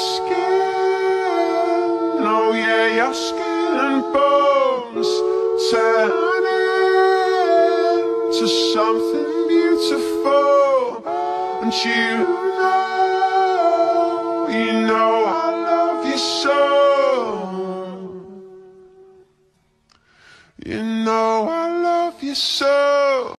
skin, oh yeah, your skin and bones turn into something beautiful. And you know, you know I love you so. You know I love you so.